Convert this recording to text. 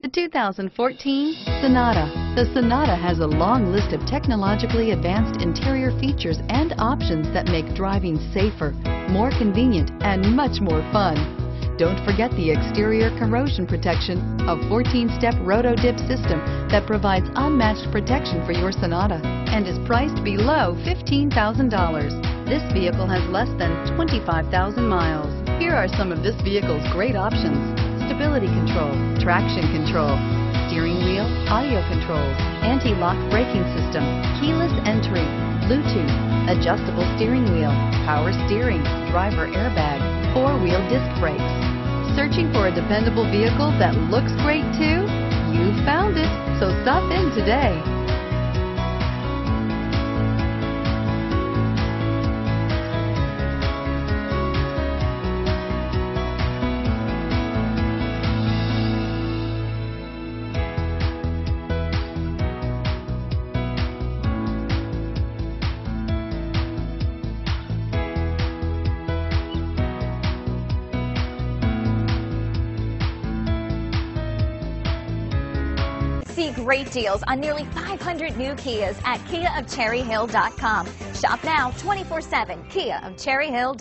The 2014 Sonata. The Sonata has a long list of technologically advanced interior features and options that make driving safer, more convenient, and much more fun. Don't forget the exterior corrosion protection, a 14-step roto-dip system that provides unmatched protection for your Sonata and is priced below $15,000. This vehicle has less than 25,000 miles. Here are some of this vehicle's great options stability control, traction control, steering wheel, audio controls, anti-lock braking system, keyless entry, Bluetooth, adjustable steering wheel, power steering, driver airbag, four-wheel disc brakes. Searching for a dependable vehicle that looks great too? You found it, so stop in today. See great deals on nearly 500 new Kias at KiaofCherryHill.com. Shop now 24-7, Kia of Cherry Hill.